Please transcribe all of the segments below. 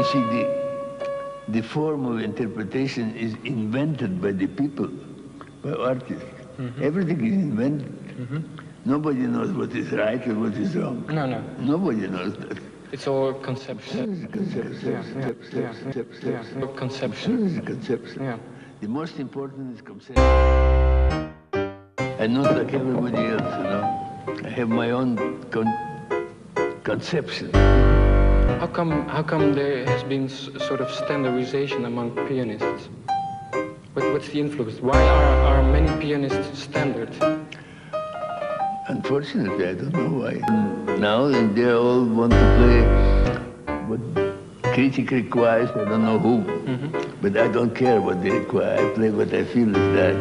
You see, the, the form of interpretation is invented by the people, by artists. Mm-hmm. Everything is invented. Mm-hmm. Nobody knows what is right and what is wrong. No, no. Nobody knows that. It's all conception. Conception, conception, yeah, conception, yeah. Conception. conception. Yeah. The most important is conception. I'm not like everybody else, you know. I have my own con- conception. How come, how come there has been sort of standardization among pianists? What, what's the influence? Why are, are many pianists standard? Unfortunately, I don't know why. Now they all want to play what critic requires. I don't know who, but I don't care what they require. I play what I feel is that,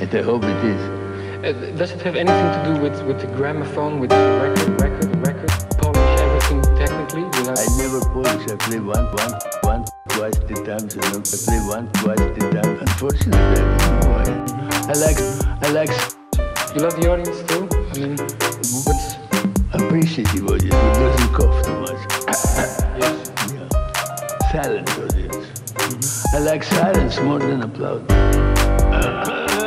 and I hope it is. Uh, does it have anything to do with, with the gramophone, with the record, record, everything without... I never polish. I play one, one, one, twice, three times. You know, I play one, twice, the times. Unfortunately, I don't know why. I like, I like You love the audience too? I mean, what's... appreciative audience who doesn't cough too much. Yes. Yeah. Silent audience. I like silence more than applause.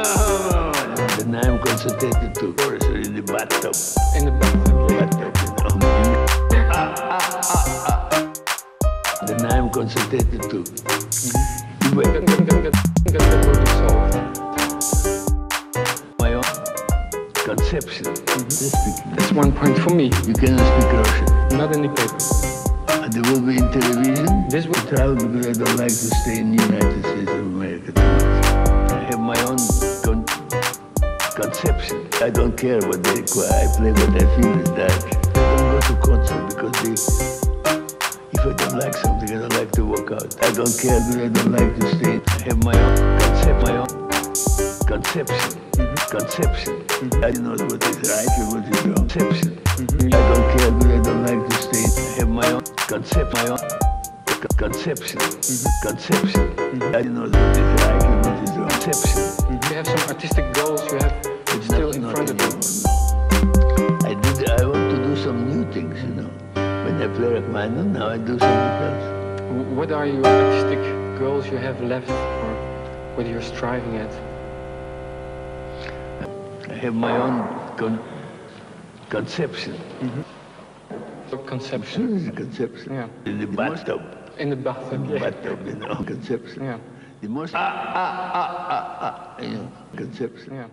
and I'm concentrated to chorus or in the bathtub. In the bathtub. Bathtub, solved. my own conception. That's one point for me. You cannot speak Russian. Not in the paper. And they will be in television. This will- travel because I don't like to stay in the United States of America. I have my own con- conception. I don't care what they require. I play what I feel is that. I don't go to concert because they, if I don't like something, I don't like to walk out. I don't care because I don't like to stay. I have my own concept, my own conception. Conception. Mm-hmm. I don't know what is right and what is wrong. Conception. I don't care because I don't like to stay. I have my own concept, my own co- conception. Mm-hmm. Conception. Mm-hmm. I don't know what is right and what is wrong. Conception. You have some artistic goals you have still in Not- front of you. I play Rachmaninoff, now I do something else. What are your artistic goals you have left or what you're striving at? I have my own con- conception. Conception. Conception. Yeah. In the bathtub. In the bathtub. Yeah. Bathtub, you know. Conception. Yeah. The most ah ah ah ah ah. You know. Conception. Yeah.